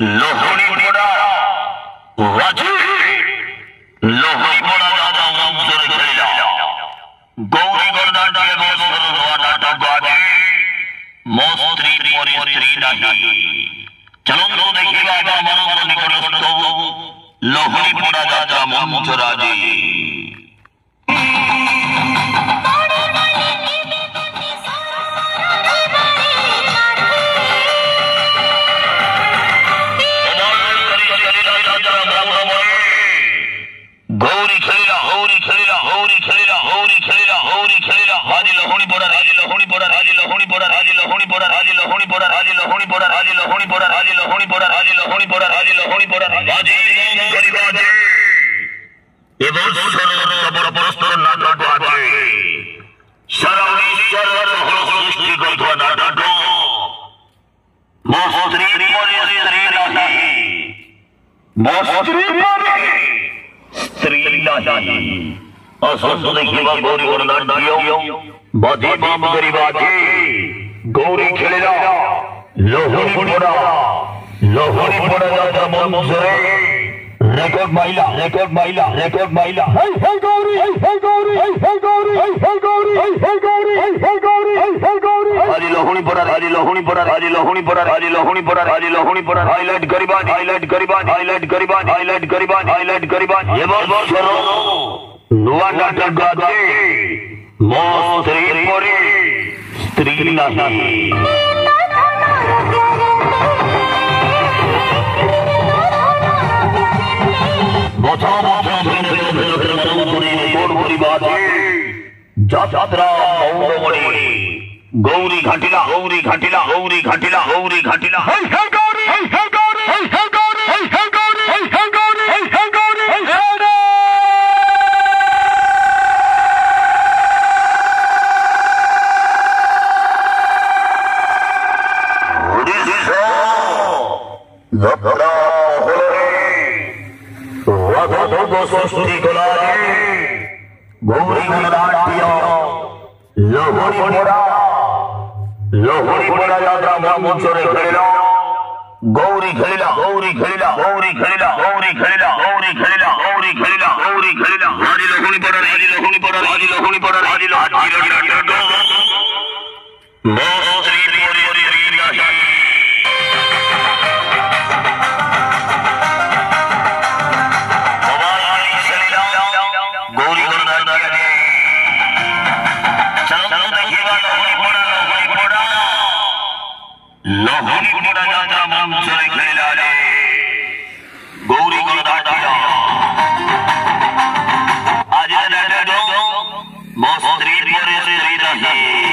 লোহনী পোড়া রাজু লোহনী পোড়া দাদা নাম ধরে খেলা গৌরী গর্দান দিয়ে বসর হওয়াটা টগাজি মস্ত্রী পরে স্ত্রী নাহি। চলন দেখিবা দাদা মনোর নিকটস্থ লোহনী পোড়া দাদা মঞ্চ রাজি गौरी खेलेगा गौरी खेलेगा गौरी खेलेगा गौरी खेलेगा गौरी खेलेगा हाजी लहोनी बोरा हाजी लहोनी बोरा हाजी लहोनी बोरा हाजी लहोनी बोरा हाजी लहोनी बोरा हाजी लहोनी बोरा हाजी लहोनी बोरा हाजी लहोनी बोरा हाजी लहोनी बोरा हाजी लहोनी बोरा हाजी गरीबाजी ये बहुत सोने का बोरा परस्पर ना डांटो आदमी शराबी शराब खुलो खुलो इश्ती को तो ना डांटो मोसरी मोसरी ना डांटी मोसरी मोसरी जाती और सुन देखिए गौरी और बाधी बाप गरीबाधी गौरी खेलेरा लोहरी पड़ा लोहरी पड़ा जाता मन मुझे রেকর্ড মাইলা রেকর্ড মাইলা record মাইলা hey hey Gauri hey Gauri hey Gauri hey Gauri hey Gauri hey Gauri hey Gauri hey Gauri हरी लोहणीपुरा हरी लोहणीपुरा हरी लोहणीपुरा हरी लोहणीपुरा हरी लोहणीपुरा हाईलाइट गरीबान हाईलाइट गरीबान हाईलाइट गरीबान हाईलाइट गरीबान हाईलाइट गरीबान ये बहुत बहुत करो नुवाडा टगाते मो स्त्री पोरी स्त्री नहीं जात राम बहु बड़ी গৌরী ঘাটিলা গৌরী ঘাটিলা গৌরী ঘাটিলা গৌরী ঘাটিলা। হই হই গৌরী হই হই গৌরী হই হই গৌরী হই হই গৌরী হই হই গৌরী হই হই গৌরী হই হই গৌরী। গণরাজ্য লোহরী মোরা लोहरीपुरा यात्रा मोचोरे खेला गौरी खेला गौरी खेला गौरी खेला गौरी खेला गौरी खेला गौरी खेला गौरी खेला आज लोहरीपुरा आज लोहरीपुरा आज लोहरीपुरा आज लोहरीपुरा गौरी चलो चलो देखिएगा লহরি পড়া যাত্রা মঞ্চে খেলা রে গৌরী গদাটিয়া আজ নেটে ডো মস্ত্রী পরে শ্রী রাহি